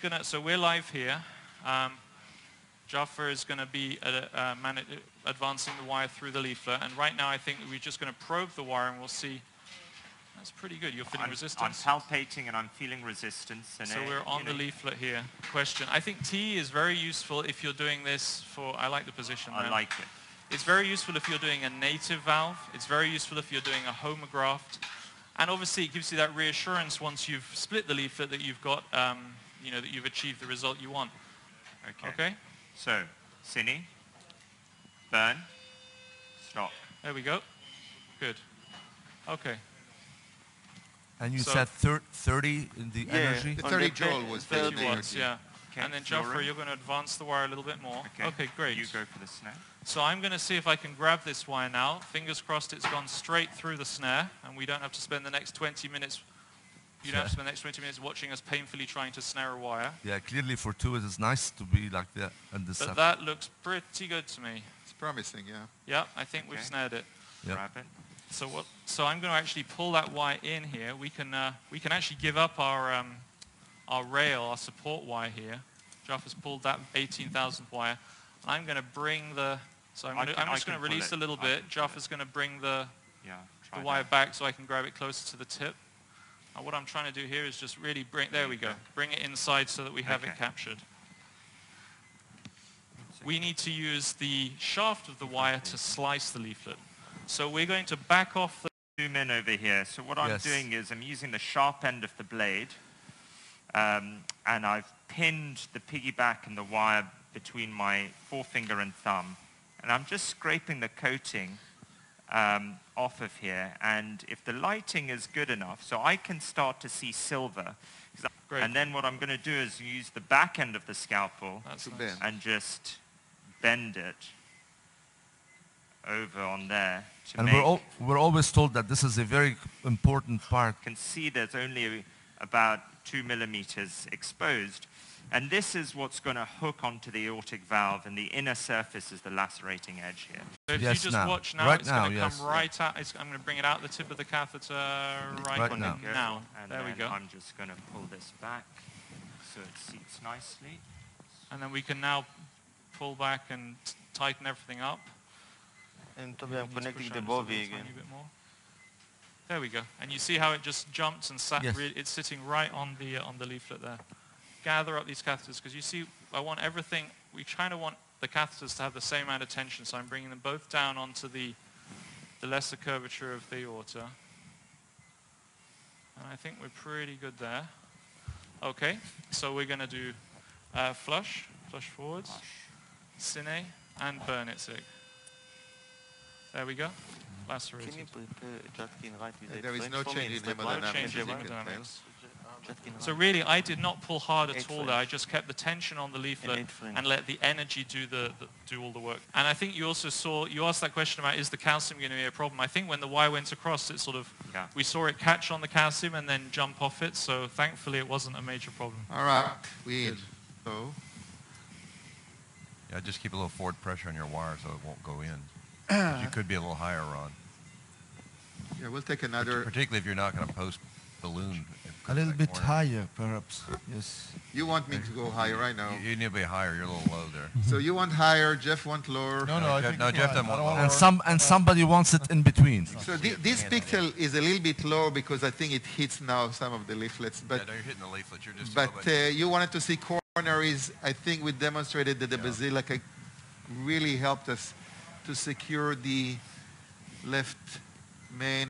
gonna, so we're live here. Um, Jaffar is going to be uh, uh, advancing the wire through the leaflet, and right now I think we're just going to probe the wire, and we'll see. That's pretty good. You're feeling I'm, I'm palpating and I'm feeling resistance. And So uh, we're on the know, leaflet here. Question. I think T is very useful if you're doing this for, I like the position I like it. It's very useful if you're doing a native valve. It's very useful if you're doing a homograft. And obviously it gives you that reassurance once you've split the leaflet that you've got, um, you know, that you've achieved the result you want. Okay. Okay? So, Cine, burn, stop. There we go. Good. Okay. And you So- said thir- 30 in the Yeah. energy? The 30 joule was 30 the watts, energy. yeah. Okay, and then Jaffar, Flora. you're going to advance the wire a little bit more. Okay. great. You go for the snare. So I'm going to see if I can grab this wire now. Fingers crossed it's gone straight through the snare and we don't have to spend the next 20 minutes you don't have to spend the next 20 minutes watching us painfully trying to snare a wire. Yeah, clearly for two it is nice to be like that and the But seven. that looks pretty good to me. It's promising, yeah. Yeah, I think we've Okay. snared it. Yep. Grab it. So what? So I'm going to actually pull that wire in here. We can uh, we can actually give up our um, our rail, our support wire here. Jeff has pulled that 18,000 wire. And I'm going to bring the. So I'm, I gonna, can- I'm I just going can to pull release it. a little I bit. can pull Jeff it. is going to bring the Yeah, try the wire that. back so I can grab it closer to the tip. And what I'm trying to do here is just really bring. There we go. Bring it inside so that we have it captured. We need to use the shaft of the wire to slice the leaflet. So we're going to back off the Zoom in over here. So what I'm doing is I'm using the sharp end of the blade um, and I've pinned the piggyback and the wire between my forefinger and thumb. And I'm just scraping the coating um, off of here. And if the lighting is good enough, so I can start to see silver. Great. And then what I'm going to do is use the back end of the scalpel That's nice. and just bend it over on there to and make we're, al- we're always told that this is a very important part. can see there's only about two millimeters exposed. And this is what's going to hook onto the aortic valve, and the inner surface is the lacerating edge here. So if Yes, you just now. watch now, Right it's going to yes. come right out. It's, I'm going to bring it out the tip of the catheter right, Right Let now. go, now. And There we go. I'm just going to pull this back so it seats nicely. And then we can now pull back and t- tighten everything up. And Maybe I'm we need to connecting the out just a bovie little again. Tiny bit more. There we go. And you see how it just jumps and sat. Yes. Re- it's sitting right on the uh, on the leaflet there. Gather up these catheters because you see, I want everything. We kind of want the catheters to have the same amount of tension, so I'm bringing them both down onto the the lesser curvature of the aorta. And I think we're pretty good there. Okay, so we're going to do uh, flush, flush forwards, cine, and burn it sig. There we go. Lacerated. Can you prepare Jatkin right Uh, there is no change in instead of hemodynamics, No change in as you can hemodynamics. So really, I did not pull hard at all there. I just kept the tension on the leaflet and let the energy do the, the do all the work. And I think you also saw you asked that question about is the calcium going to be a problem? I think when the wire went across, it sort of Yeah. we saw it catch on the calcium and then jump off it. So thankfully, it wasn't a major problem. All right, we in. So, Yeah, just keep a little forward pressure on your wire so it won't go in. 'Cause you could be a little higher, Ron. yeah, we'll take another, Particularly if you're not going to post balloon. A little bit higher, perhaps. Yes. you want me to go higher, I know. You, you need to be higher. You're a little low there. So you want higher, Jeff want lower. No, no, No, I Jeff- think no, it's Jeff fine. doesn't I want don't lower. And wanna- some and somebody wants it in between. So thi- this pixel is a little bit low because I think it hits now some of the leaflets, yeah, but no, you're hitting the leaflet. You're just. but uh, you wanted to see coronaries. I think we demonstrated that the Yeah. basilica really helped us to secure the left main